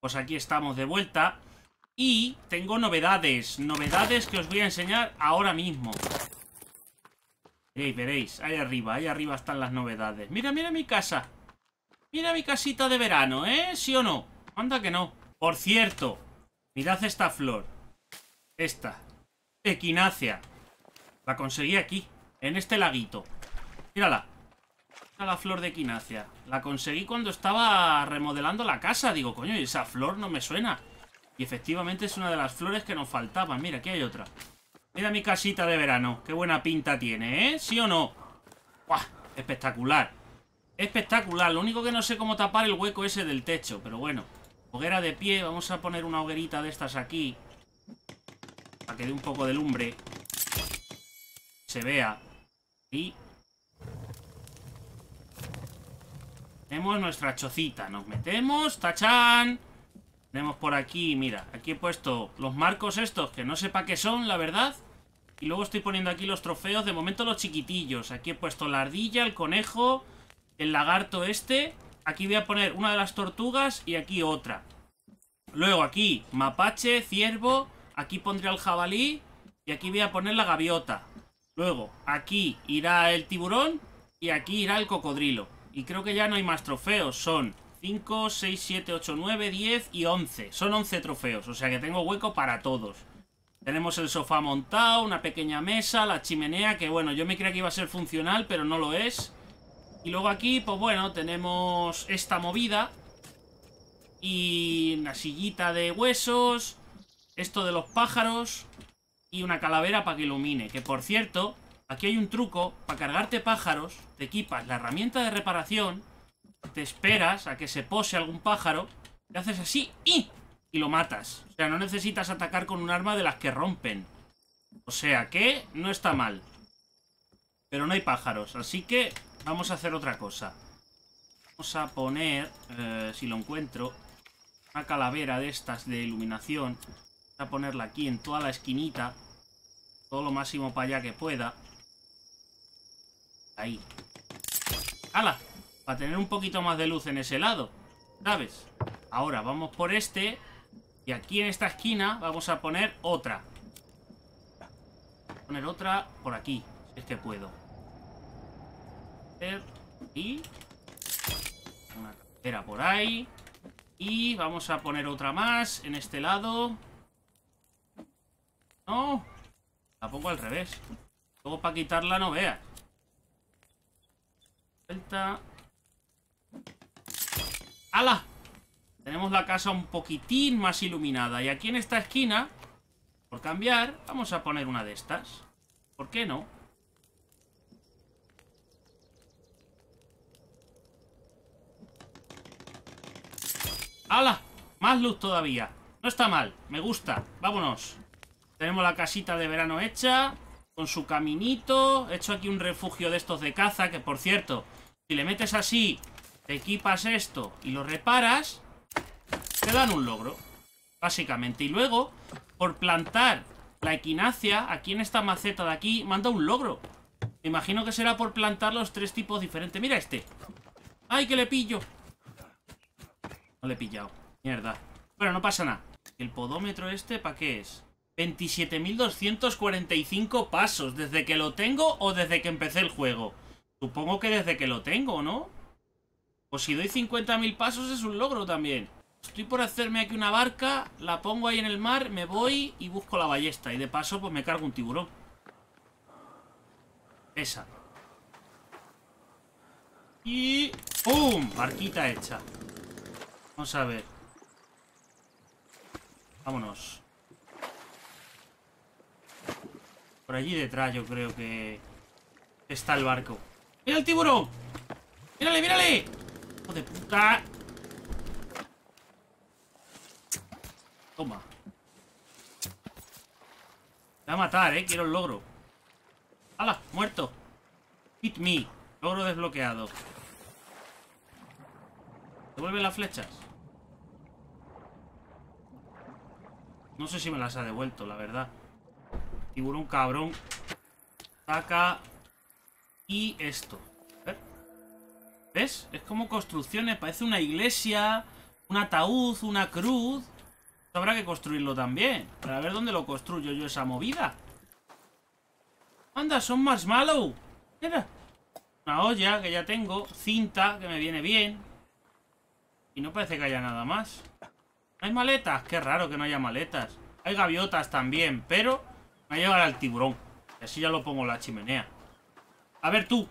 Pues aquí estamos de vuelta. Y tengo novedades. Novedades que os voy a enseñar ahora mismo. Veréis, veréis. Ahí arriba, ahí arriba están las novedades. Mira, mira mi casa. Mira mi casita de verano, ¿eh? ¿Sí o no? Anda que no. Por cierto, mirad esta flor. Esta. Equinacia. La conseguí aquí, en este laguito. Mírala. La flor de equinacia. La conseguí cuando estaba remodelando la casa. Digo, coño, esa flor no me suena. Y efectivamente es una de las flores que nos faltaban. Mira, aquí hay otra. Mira mi casita de verano. Qué buena pinta tiene, ¿eh? ¿Sí o no? ¡Buah! Espectacular. Espectacular. Lo único que no sé cómo tapar el hueco ese del techo. Pero bueno. Hoguera de pie. Vamos a poner una hoguerita de estas aquí. Para que dé un poco de lumbre. Se vea. Y... Tenemos nuestra chocita. Nos metemos. ¡Tachán! Tenemos por aquí, mira, aquí he puesto los marcos estos, que no sé para qué son, la verdad. Y luego estoy poniendo aquí los trofeos, de momento los chiquitillos. Aquí he puesto la ardilla, el conejo, el lagarto este. Aquí voy a poner una de las tortugas y aquí otra. Luego aquí, mapache, ciervo. Aquí pondré el jabalí y aquí voy a poner la gaviota. Luego, aquí irá el tiburón y aquí irá el cocodrilo. Y creo que ya no hay más trofeos, son 5, 6, 7, 8, 9, 10 y 11. Son 11 trofeos, o sea que tengo hueco para todos. Tenemos el sofá montado, una pequeña mesa, la chimenea, que bueno, yo me creía que iba a ser funcional, pero no lo es. Y luego aquí, pues bueno, tenemos esta movida. Y una sillita de huesos. Esto de los pájaros. Y una calavera para que ilumine. Que por cierto, aquí hay un truco. Para cargarte pájaros, te equipas la herramienta de reparación te esperas a que se pose algún pájaro, le haces así y, y lo matas. O sea, no necesitas atacar con un arma de las que rompen. O sea que no está mal. Pero no hay pájaros, así que vamos a hacer otra cosa. Vamos a poner, eh, si lo encuentro, una calavera de estas de iluminación. Voy a ponerla aquí en toda la esquinita. Todo lo máximo para allá que pueda. Ahí. ¡Hala! Para tener un poquito más de luz en ese lado. ¿Sabes? Ahora vamos por este. Y aquí en esta esquina vamos a poner otra. Poner otra por aquí. Si es que puedo. Y... Una cartera por ahí. Y vamos a poner otra más en este lado. No. Pongo al revés. Luego para quitarla no veas. Vuelta. ¡Hala! Tenemos la casa un poquitín más iluminada. Y aquí en esta esquina, por cambiar, vamos a poner una de estas. ¿Por qué no? ¡Hala! Más luz todavía. No está mal, me gusta. Vámonos. Tenemos la casita de verano hecha. Con su caminito. He hecho aquí un refugio de estos de caza. Que por cierto, si le metes así equipas esto y lo reparas, te dan un logro, básicamente. Y luego, por plantar la equinacia aquí en esta maceta de aquí, manda un logro. Me imagino que será por plantar los tres tipos diferentes. Mira este. ¡Ay, que le pillo! No le he pillado. Mierda. Bueno, no pasa nada. ¿El podómetro este para qué es? 27.245 pasos. ¿Desde que lo tengo o desde que empecé el juego? Supongo que desde que lo tengo, ¿no? Pues si doy 50.000 pasos es un logro también. Estoy por hacerme aquí una barca, la pongo ahí en el mar, me voy y busco la ballesta. Y de paso pues me cargo un tiburón. Esa. Y... ¡Pum! Barquita hecha. Vamos a ver. Vámonos. Por allí detrás yo creo que... Está el barco. ¡Mira el tiburón! ¡Mírale, mírale! de puta! Toma. Me va a matar, eh. Quiero el logro. ¡Hala! Muerto. Hit me. Logro desbloqueado. ¿Devuelve las flechas? No sé si me las ha devuelto, la verdad. Tiburón cabrón. Saca. Y esto. ¿Ves? Es como construcciones, parece una iglesia, Un ataúd, una cruz. Habrá que construirlo también. Para ver dónde lo construyo yo esa movida. Anda, son marshmallow. Mira. Una olla que ya tengo. Cinta que me viene bien. Y no parece que haya nada más. ¿Hay maletas? Qué raro que no haya maletas. Hay gaviotas también, pero me va a llevar al tiburón. Y así ya lo pongo en la chimenea. A ver tú.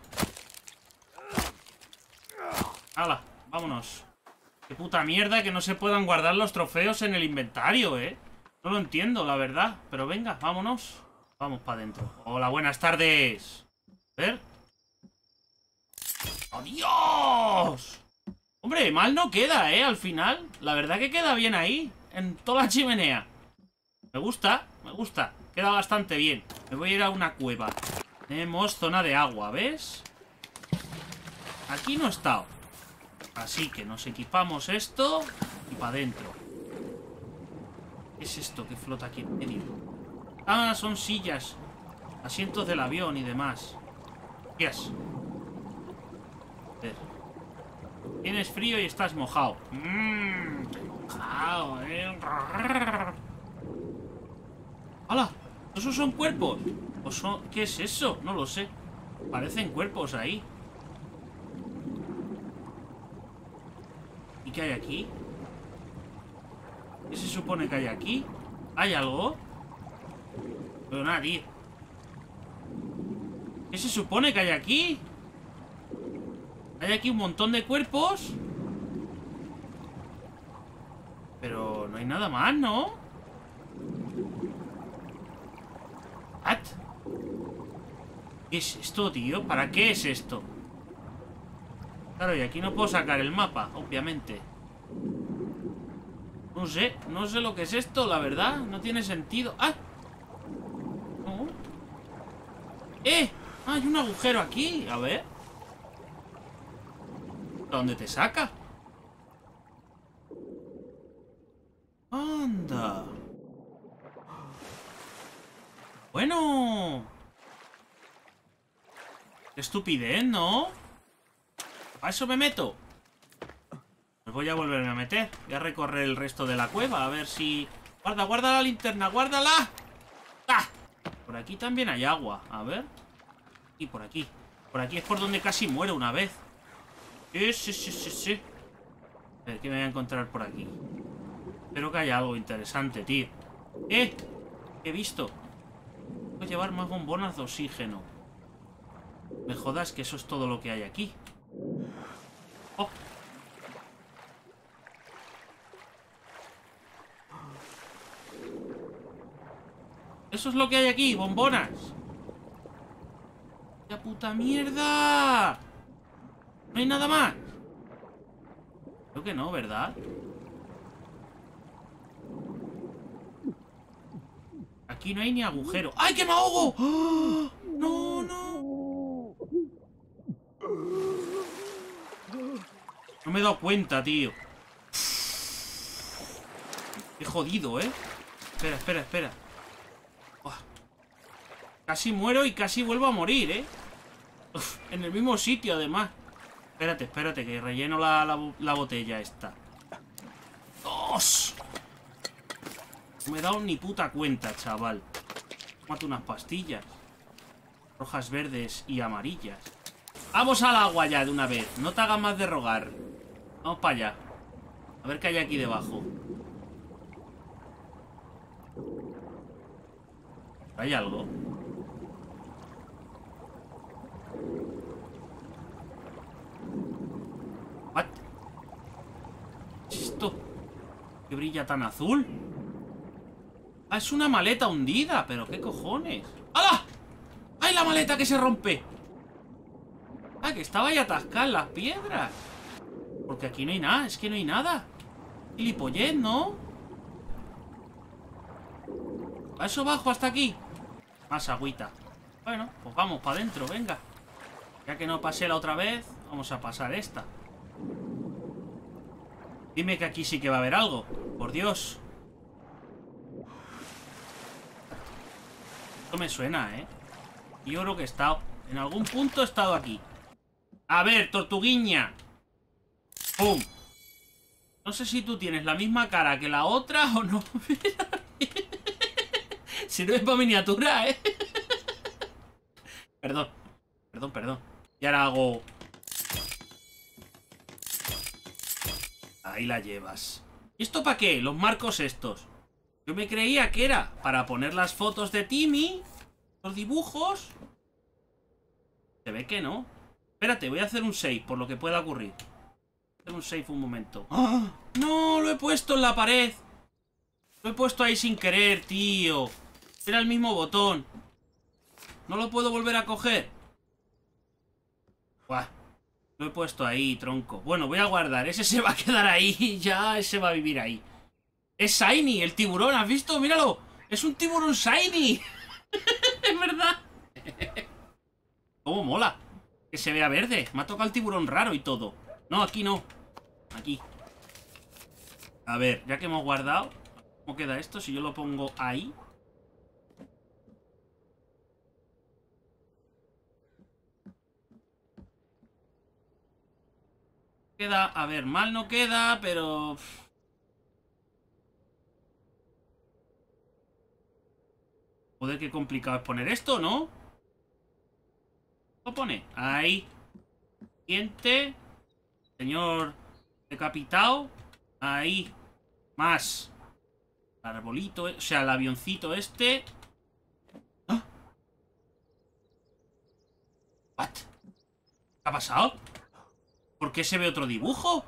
Hala, vámonos. Qué puta mierda que no se puedan guardar los trofeos en el inventario, ¿eh? No lo entiendo, la verdad. Pero venga, vámonos. Vamos para adentro. Hola, buenas tardes. A ver. ¡Adiós! Hombre, mal no queda, ¿eh? Al final. La verdad que queda bien ahí. En toda la chimenea. Me gusta, me gusta. Queda bastante bien. Me voy a ir a una cueva. Tenemos zona de agua, ¿ves? Aquí no he estado. Así que nos equipamos esto y para adentro. ¿Qué es esto que flota aquí en medio? Ah, son sillas. Asientos del avión y demás. Yes. Tienes frío y estás mojado. Mmm, mojado, eh. ¡Hala! ¿Esos son cuerpos? ¿O son... ¿Qué es eso? No lo sé. Parecen cuerpos ahí. ¿Y qué hay aquí? ¿Qué se supone que hay aquí? ¿Hay algo? Pero nadie. ¿Qué se supone que hay aquí? Hay aquí un montón de cuerpos. Pero no hay nada más, ¿no? ¿What? ¿Qué es esto, tío? ¿Para qué es esto? Claro, y aquí no puedo sacar el mapa, obviamente. No sé, no sé lo que es esto, la verdad. No tiene sentido. ¡Ah! ¡Eh! hay un agujero aquí. A ver. ¿Dónde te saca? Anda. Bueno. Qué estupidez, ¿no? ¿A eso me meto? Pues voy a volverme a meter. Voy a recorrer el resto de la cueva. A ver si... Guarda, guarda la linterna, guárdala. ¡Ah! Por aquí también hay agua. A ver. Y por aquí. Por aquí es por donde casi muero una vez. Sí, sí, sí, sí, sí. A ver, ¿qué me voy a encontrar por aquí? Espero que haya algo interesante, tío. ¡Eh! He visto. Voy a llevar más bombonas de oxígeno. Me jodas que eso es todo lo que hay aquí. Oh. Eso es lo que hay aquí, bombonas. ¡La puta mierda! ¿No hay nada más? Creo que no, ¿verdad? Aquí no hay ni agujero. ¡Ay, que me ahogo! ¡Ah! ¡No, no! No me he dado cuenta, tío. Qué jodido, ¿eh? Espera, espera, espera. Casi muero y casi vuelvo a morir, ¿eh? en el mismo sitio, además. Espérate, espérate, que relleno la, botella esta. ¡Dos! No me he dado ni puta cuenta, chaval. Mate unas pastillas. Rojas, verdes y amarillas. Vamos al agua ya de una vez. No te hagas más de rogar. Vamos para allá. A ver qué hay aquí debajo. ¿Hay algo? ¿Qué brilla tan azul? Ah, es una maleta hundida Pero qué cojones ¡Hala! ¡Ay, la maleta que se rompe! Ah, que estaba ahí atascada en las piedras Porque aquí no hay nada Es que no hay nada Gilipollez, ¿no? A eso bajo hasta aquí Más agüita Bueno, pues vamos para adentro, venga Ya que no pasé la otra vez Vamos a pasar esta Dime que aquí sí que va a haber algo. Por Dios. Esto me suena, ¿eh? Yo creo que he estado... En algún punto he estado aquí. A ver, tortuguiña. ¡Pum! No sé si tú tienes la misma cara que la otra o no. Sirve para miniatura, ¿eh? perdón. Perdón, perdón. Y ahora hago... Ahí la llevas. ¿Y esto para qué? Los marcos estos. Yo me creía que era para poner las fotos de Timmy. Los dibujos. Se ve que no. Espérate, voy a hacer un save por lo que pueda ocurrir. Un save un momento. ¡Ah! ¡No! Lo he puesto en la pared. Lo he puesto ahí sin querer, tío. Era el mismo botón. No lo puedo volver a coger. Buah. Lo he puesto ahí, tronco. Bueno, voy a guardar. Ese se va a quedar ahí. Ya, ese va a vivir ahí. Es Shiny, el tiburón. ¿Has visto? Míralo. Es un tiburón Shiny. es verdad. ¿Cómo mola? Que se vea verde. Me ha tocado el tiburón raro y todo. No, aquí no. Aquí. A ver, ya que hemos guardado. ¿Cómo queda esto? Si yo lo pongo ahí. Queda, a ver, mal no queda, pero... Joder, qué complicado es poner esto, ¿no? Lo pone ahí. Siguiente. Señor decapitado. Ahí. Más. El arbolito, o sea, el avioncito este. ¿Ah? ¿What? ¿Qué ha pasado? ¿Por qué se ve otro dibujo?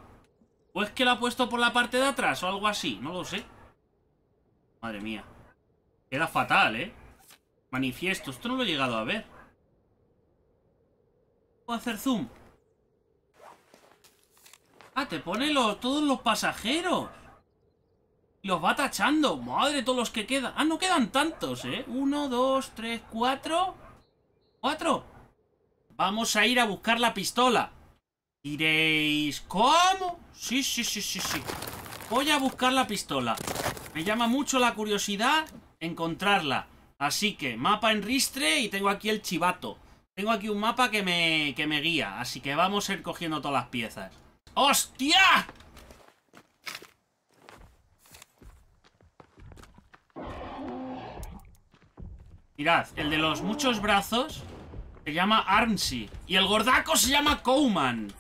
¿O es que lo ha puesto por la parte de atrás o algo así? No lo sé. Madre mía. Queda fatal, ¿eh? Manifiesto. Esto no lo he llegado a ver. ¿Puedo hacer zoom? Ah, te pone todos los pasajeros. Los va tachando. Madre, todos los que quedan. Ah, no quedan tantos, ¿eh? Uno, dos, tres, cuatro. Cuatro. Vamos a ir a buscar la pistola. Diréis, ¿cómo? Sí, sí, sí, sí, sí. Voy a buscar la pistola. Me llama mucho la curiosidad encontrarla. Así que, mapa en ristre y tengo aquí el chivato. Tengo aquí un mapa que me, que me guía. Así que vamos a ir cogiendo todas las piezas. ¡Hostia! Mirad, el de los muchos brazos se llama Armsy. Y el gordaco se llama Cowman.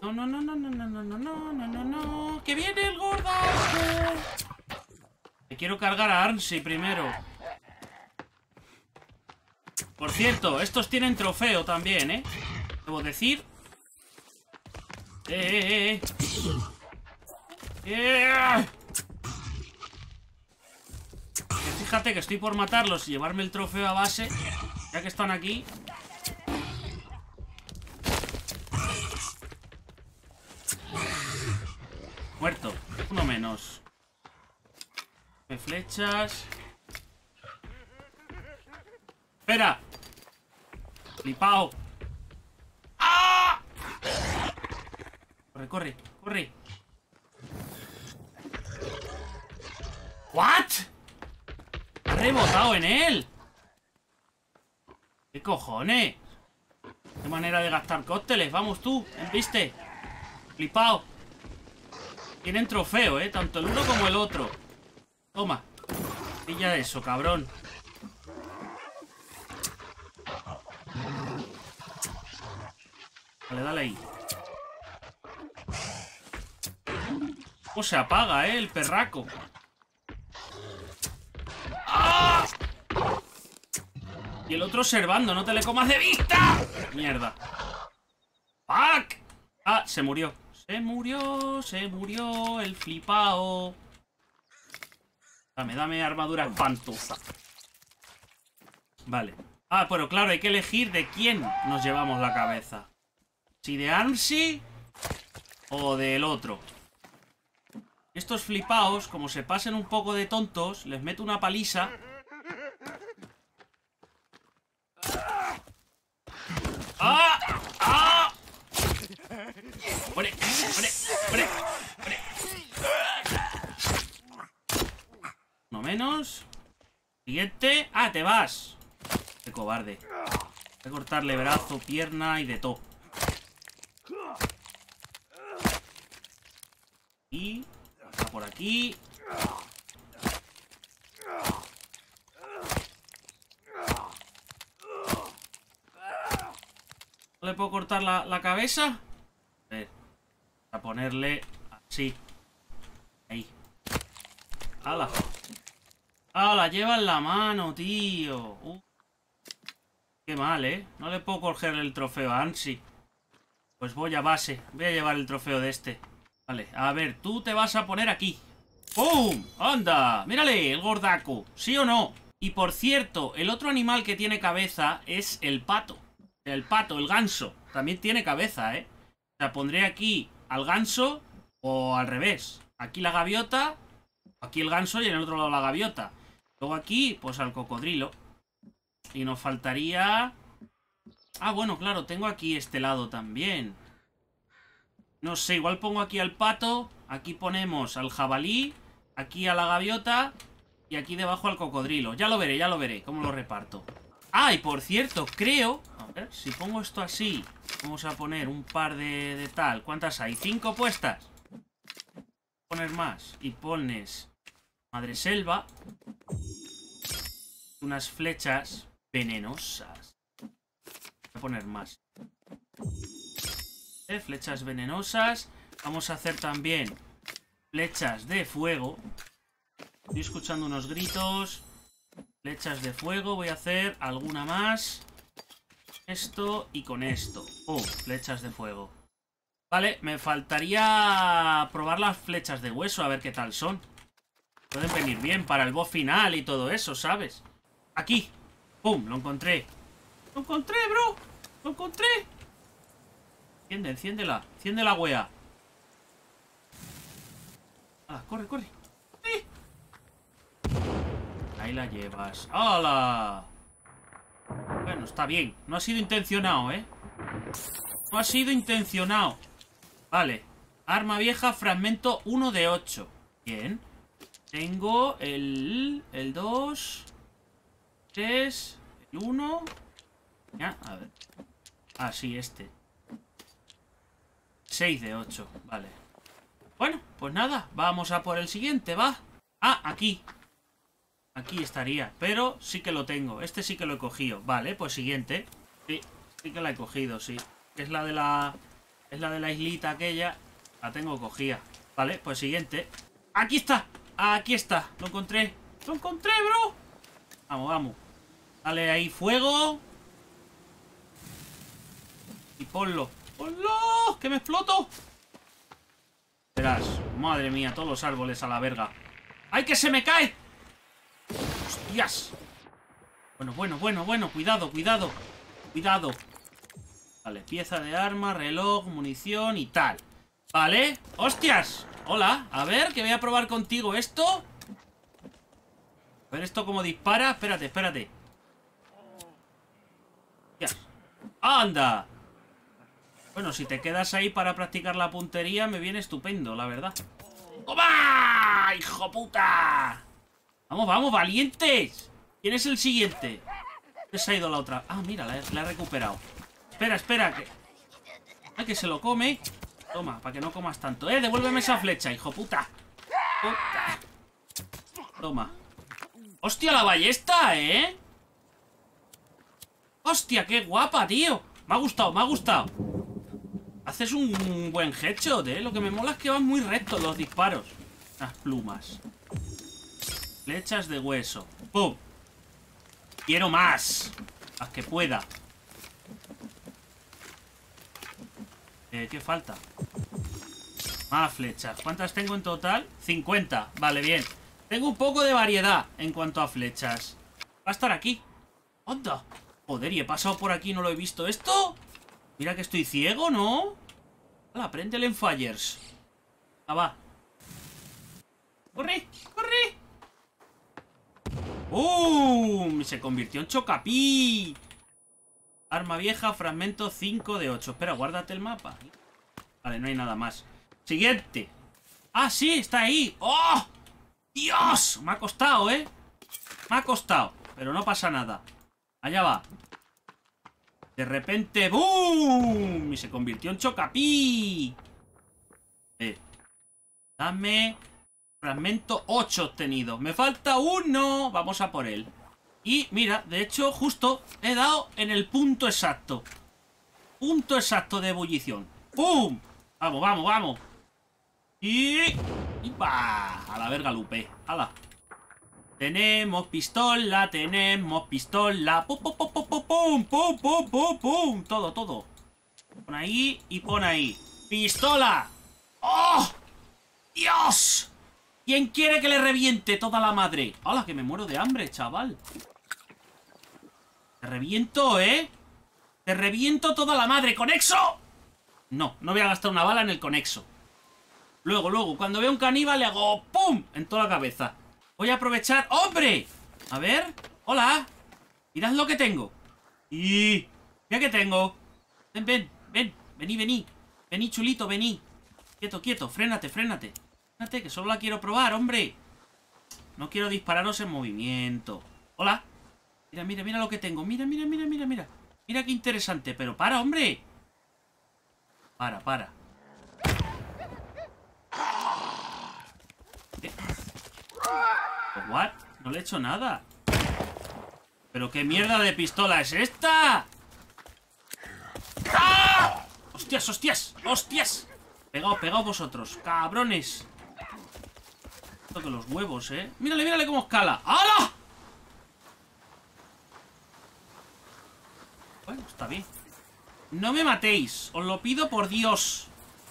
No, no, no, no, no, no, no, no, no, no, no, no. ¡Que viene el gordaco! Me quiero cargar a Armsy primero. Por cierto, estos tienen trofeo también, ¿eh? Debo decir. ¡Eh, eh, eh! ¡Eh! Fíjate que estoy por matarlos y llevarme el trofeo a base. Ya que están aquí. Muerto. Uno menos. De flechas. ¡Espera! ¡Flipao! ¡Ah! Corre, corre, corre. ¿What? Ha rebotado en él. ¿Qué cojones? Qué manera de gastar cócteles. Vamos tú, ¿viste? Flipao. Tienen trofeo, ¿eh? Tanto el uno como el otro. Toma. Pilla eso, cabrón. Dale, dale ahí. ¿Cómo se apaga, eh? El perraco. ¡Ah! Y el otro observando, no te le comas de vista. Mierda. ¡Fuck! Ah, se murió. Se murió, se murió el flipao. Dame, dame armadura espantosa. Vale. Ah, pero claro, hay que elegir de quién nos llevamos la cabeza. Si de Armsy o del otro. Estos flipaos, como se pasen un poco de tontos, les meto una paliza. ¡Ah! ¡Ah! ¡Hombre! ¡Hombre! No menos. Siguiente. ¡Ah, te vas! Qué cobarde. Voy a cortarle brazo, pierna y de todo. Y... Pasa por aquí. ¿No le puedo cortar la, la cabeza? A ver. A ponerle así. Ahí. ¡Hala! ¡Hala! Lleva en la mano, tío. Uh. Qué mal, ¿eh? No le puedo coger el trofeo a Ansi. Pues voy a base. Voy a llevar el trofeo de este. Vale, a ver, tú te vas a poner aquí. ¡Pum! ¡Anda! Mírale, el gordaco. ¿Sí o no? Y por cierto, el otro animal que tiene cabeza es el pato. El pato, el ganso. También tiene cabeza, ¿eh? O sea, pondré aquí al ganso o al revés. Aquí la gaviota, aquí el ganso y en el otro lado la gaviota. Luego aquí, pues al cocodrilo. Y nos faltaría... Ah, bueno, claro, tengo aquí este lado también. No sé, igual pongo aquí al pato. Aquí ponemos al jabalí. Aquí a la gaviota. Y aquí debajo al cocodrilo. Ya lo veré, ya lo veré. ¿Cómo lo reparto? Ah, y por cierto, creo si pongo esto así, vamos a poner un par de, de tal. ¿Cuántas hay? ¿Cinco puestas? Poner más. Y pones Madre Selva. Unas flechas venenosas. Voy a poner más. Flechas venenosas. Vamos a hacer también flechas de fuego. Estoy escuchando unos gritos. Flechas de fuego. Voy a hacer alguna más. Esto y con esto. Oh, flechas de fuego. Vale, me faltaría probar las flechas de hueso, a ver qué tal son. Pueden venir bien para el boss final y todo eso, ¿sabes? Aquí. ¡Pum! Lo encontré. ¡Lo encontré, bro! ¡Lo encontré! Enciende, enciéndela. Enciende la wea. ¡Ah, corre, corre! Ahí la llevas. ¡Hala! Bueno, está bien. No ha sido intencionado, ¿eh? No ha sido intencionado. Vale. Arma vieja, fragmento 1 de 8. Bien. Tengo el... El 2... 3... El 1... Ya, a ver. Ah, sí, este. 6 de 8, vale. Bueno, pues nada, vamos a por el siguiente, va. Ah, aquí. Aquí estaría, pero sí que lo tengo. Este sí que lo he cogido. Vale, pues siguiente. Sí, sí que la he cogido, sí. Es la de la... Es la de la islita aquella. La tengo cogida. Vale, pues siguiente. ¡Aquí está! ¡Aquí está! ¡Lo encontré! ¡Lo encontré, bro! Vamos, vamos. Dale ahí fuego. Y ponlo. ¡Ponlo! ¡Que me exploto! Verás. Madre mía, todos los árboles a la verga. ¡Ay, que se me cae! ¡Hostias! Bueno, bueno, bueno, bueno. Cuidado, cuidado. Cuidado. Vale, pieza de arma, reloj, munición y tal. Vale. ¡Hostias! Hola. A ver, que voy a probar contigo esto. A ver esto cómo dispara. Espérate, espérate. ¡Anda! Bueno, si te quedas ahí para practicar la puntería, me viene estupendo, la verdad. ¡Toma! ¡Hijo puta! Vamos, vamos, valientes. ¿Quién es el siguiente? Se ha ido la otra. Ah, mira, la he, recuperado. Espera, espera. Que... Ah, que se lo come. Toma, para que no comas tanto. Eh, devuélveme esa flecha, hijo puta. Toma. ¡Hostia, la ballesta, eh! ¡Hostia, qué guapa, tío! Me ha gustado, me ha gustado. Haces un buen headshot, eh. Lo que me mola es que van muy rectos los disparos. Las plumas. Flechas de hueso. ¡Pum! Quiero más. Las que pueda. Eh, ¿Qué falta? Más flechas. ¿Cuántas tengo en total? 50. Vale, bien. Tengo un poco de variedad en cuanto a flechas. Va a estar aquí. ¡Onda! Joder, y he pasado por aquí y no lo he visto. ¿Esto? Mira que estoy ciego, ¿no? Hala, el en fires. Ah, va. ¡Corre! ¡Corre! ¡Uh! Se convirtió en Chocapí. Arma vieja, fragmento 5 de 8. Espera, guárdate el mapa. Vale, no hay nada más. Siguiente. ¡Ah, sí! Está ahí. ¡Oh! ¡Dios! Me ha costado, ¿eh? Me ha costado. Pero no pasa nada. Allá va. De repente, ¡boom! Y se convirtió en Chocapí. Eh. Dame fragmento 8 obtenido. Me falta uno. Vamos a por él. Y mira, de hecho, justo he dado en el punto exacto. Punto exacto de ebullición. ¡Pum! Vamos, vamos, vamos. Y... y ¡pa! A la verga, Lupe. ¡Hala! Tenemos pistola, tenemos pistola. ¡Pum, pum, pum, pum, pum, pum, pum, pum, pum! Todo, todo. Pon ahí y pon ahí. ¡Pistola! ¡Oh! ¡Dios! ¿Quién quiere que le reviente toda la madre? ¡Hala, que me muero de hambre, chaval! Te reviento, ¿eh? Te reviento toda la madre. ¡Conexo! No, no voy a gastar una bala en el conexo. Luego, luego, cuando veo un caníbal le hago ¡pum! En toda la cabeza. Voy a aprovechar... ¡Hombre! A ver. Hola. Mirad lo que tengo. Y... Mira que tengo. Ven, ven, ven. Vení, vení. Vení, chulito, vení. Quieto, quieto. Frénate, frénate. Frénate, que solo la quiero probar, hombre. No quiero dispararos en movimiento. Hola. Mira, mira, mira lo que tengo. Mira, mira, mira, mira, mira. Mira qué interesante. Pero para, hombre. Para, para. ¿Qué? ¿What? No le he hecho nada. ¿Pero qué mierda de pistola es esta? ¡Ah! ¡Hostias, hostias! ¡Hostias! Pegaos, pegaos vosotros, cabrones. Toque los huevos, ¿eh? Mírale, mírale cómo escala. ¡Hala! Bueno, está bien. No me matéis. Os lo pido por Dios.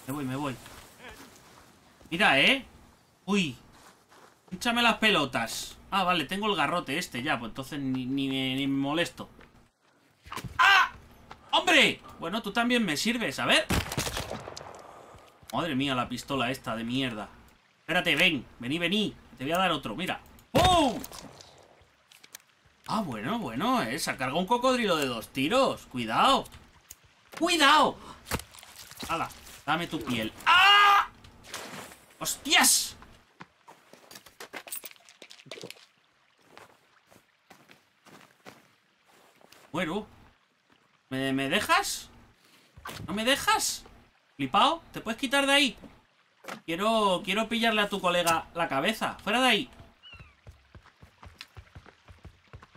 Me voy, me voy. Mira, ¿eh? Uy. Échame las pelotas. Ah, vale, tengo el garrote este ya. Pues entonces ni, me molesto. ¡Ah! ¡Hombre! Bueno, tú también me sirves, a ver. Madre mía, la pistola esta de mierda. Espérate, ven. Vení, vení. Te voy a dar otro, mira. ¡Pum! Ah, bueno, bueno, eh. Se ha cargado un cocodrilo de dos tiros. Cuidado. ¡Cuidado! ¡Hala! Dame tu piel. ¡Ah! ¡Hostias! Bueno. ¿Me, ¿Me dejas? ¿No me dejas? ¿Flipao? ¿Te puedes quitar de ahí? Quiero, quiero pillarle a tu colega la cabeza. ¡Fuera de ahí!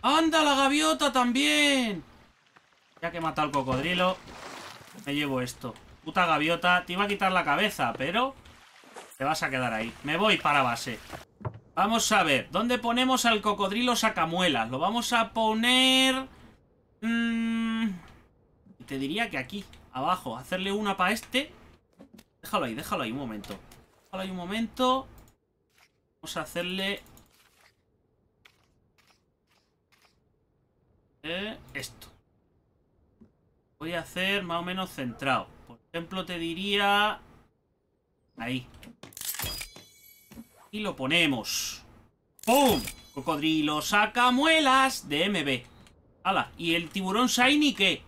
¡Anda, la gaviota también! Ya que he matado al cocodrilo, me llevo esto. Puta gaviota, te iba a quitar la cabeza, pero te vas a quedar ahí. Me voy para base. Vamos a ver, ¿dónde ponemos al cocodrilo sacamuelas? Lo vamos a poner... Mmm... Te diría que aquí, abajo. Hacerle una para este. Déjalo ahí, déjalo ahí un momento. Déjalo ahí un momento. Vamos a hacerle... Eh, esto. Voy a hacer más o menos centrado. Por ejemplo, te diría... Ahí. Y lo ponemos. ¡Pum! Cocodrilo saca muelas de MB. ¡Hala! ¿Y el tiburón shiny qué?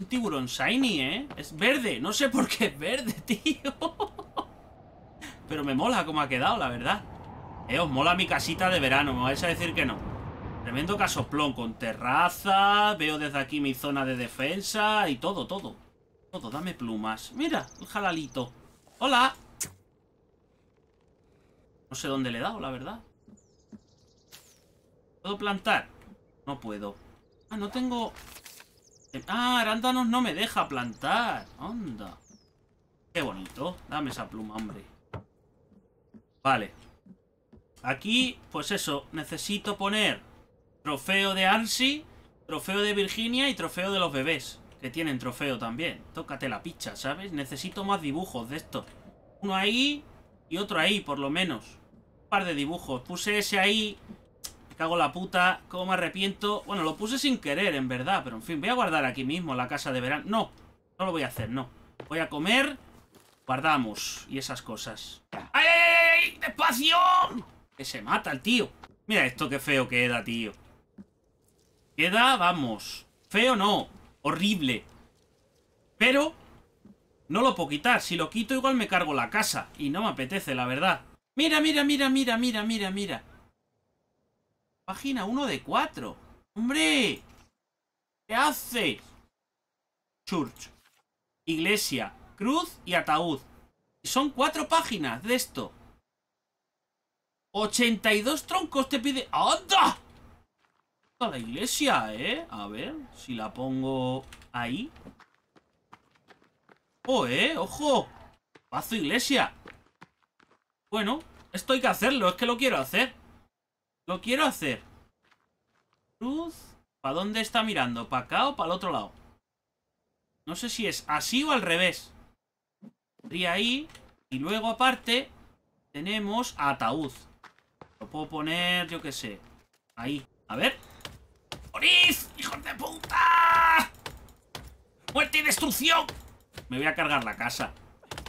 Un tiburón shiny, ¿eh? Es verde. No sé por qué es verde, tío. Pero me mola cómo ha quedado, la verdad. Eh, os mola mi casita de verano. Me vais a decir que no. Tremendo casoplón con terraza. Veo desde aquí mi zona de defensa. Y todo, todo. Todo, dame plumas. Mira, el jalalito. ¡Hola! No sé dónde le he dado, la verdad. ¿Puedo plantar? No puedo. Ah, no tengo... Ah, arándanos no me deja plantar. Anda. Qué bonito. Dame esa pluma, hombre. Vale. Aquí, pues eso. Necesito poner trofeo de Ansi, trofeo de Virginia y trofeo de los bebés. Que tienen trofeo también. Tócate la picha, ¿sabes? Necesito más dibujos de estos. Uno ahí y otro ahí, por lo menos. Un par de dibujos. Puse ese ahí cago la puta, cómo me arrepiento. Bueno, lo puse sin querer, en verdad, pero en fin, voy a guardar aquí mismo la casa de verano. No, no lo voy a hacer, no. Voy a comer, guardamos y esas cosas. ¡Ay, ay! ¡Despacio! Que se mata el tío. Mira esto qué feo queda, tío. Queda, vamos. Feo no, horrible. Pero no lo puedo quitar. Si lo quito igual me cargo la casa. Y no me apetece, la verdad. Mira, mira, mira, mira, mira, mira, mira. Página 1 de 4. ¡Hombre! ¿Qué haces? Church. Iglesia. Cruz y ataúd. Son cuatro páginas de esto. 82 troncos te pide... ¡Anda! La iglesia, ¿eh? A ver, si la pongo ahí. ¡Oh, eh! ¡Ojo! Pazo iglesia. Bueno, esto hay que hacerlo, es que lo quiero hacer. Lo quiero hacer. Cruz. ¿Para dónde está mirando? ¿Para acá o para el otro lado? No sé si es así o al revés. Y ahí. Y luego aparte tenemos ataúd. Lo puedo poner, yo qué sé. Ahí. A ver. ¡Morís! ¡Hijos de puta! ¡Muerte y destrucción! Me voy a cargar la casa.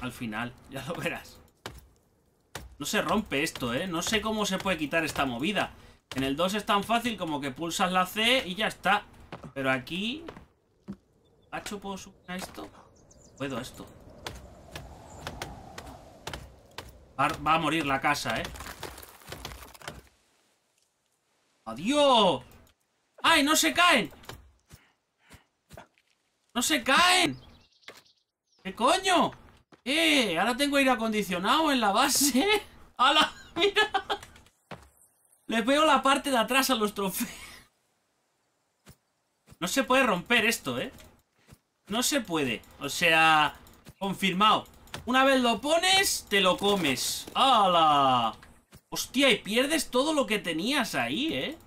Al final. Ya lo verás. No se rompe esto, ¿eh? No sé cómo se puede quitar esta movida. En el 2 es tan fácil como que pulsas la C y ya está. Pero aquí... ¿Hacho puedo subir a esto? Puedo esto. Va, a morir la casa, ¿eh? ¡Adiós! ¡Ay, no se caen! ¡No se caen! ¿Qué coño? ¡Eh! Ahora tengo aire acondicionado en la base. ¡Hala! ¡Mira! Le veo la parte de atrás a los trofeos. No se puede romper esto, ¿eh? No se puede. O sea, confirmado. Una vez lo pones, te lo comes. ¡Hala! Hostia, y pierdes todo lo que tenías ahí, ¿eh?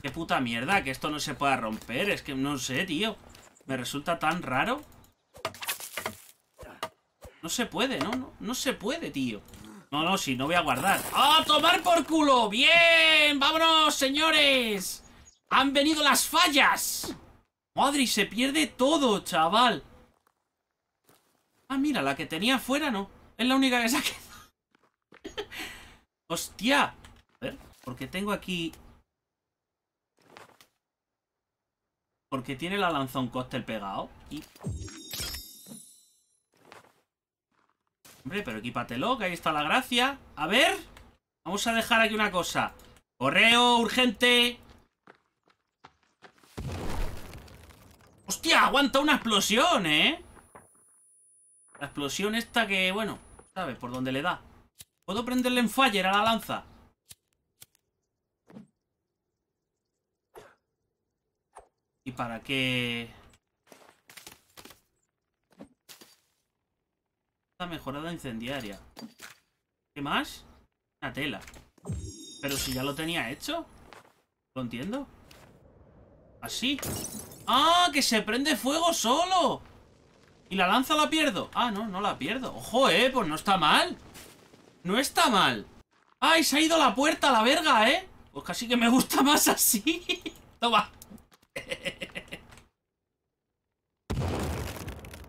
Qué puta mierda que esto no se pueda romper. Es que no sé, tío. Me resulta tan raro. No se puede, ¿no? No, no se puede, tío. No, no, sí, no voy a guardar. ¡A tomar por culo! ¡Bien! ¡Vámonos, señores! ¡Han venido las fallas! Madre, se pierde todo, chaval. Ah, mira, la que tenía afuera no. Es la única que se ha quedado. ¡Hostia! A ver, porque tengo aquí... Porque tiene la lanzón cóctel pegado. Y... Hombre, pero equípatelo, que ahí está la gracia. A ver. Vamos a dejar aquí una cosa. Correo urgente. ¡Hostia! Aguanta una explosión, ¿eh? La explosión esta que, bueno, ¿sabes? Por dónde le da. ¿Puedo prenderle en fire a la lanza? ¿Y para qué...? Mejorada incendiaria. ¿Qué más? Una tela. Pero si ya lo tenía hecho. ¿Lo entiendo? ¿Así? ¡Ah! ¡Que se prende fuego solo! ¿Y la lanza la pierdo? Ah, no, no la pierdo. Ojo, eh, pues no está mal. No está mal. ¡Ay, se ha ido la puerta a la verga, eh! Pues casi que me gusta más así. Toma.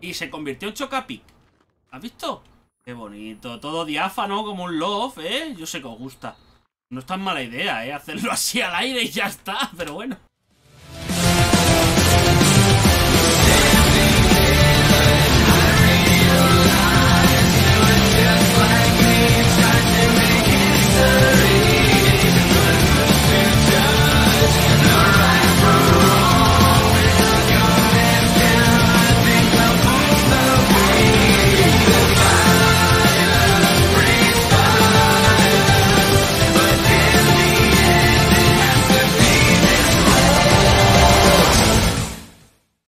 y se convirtió en Chocapic. ¿Has visto? Qué bonito. Todo diáfano como un love, ¿eh? Yo sé que os gusta. No es tan mala idea, ¿eh? Hacerlo así al aire y ya está. Pero bueno.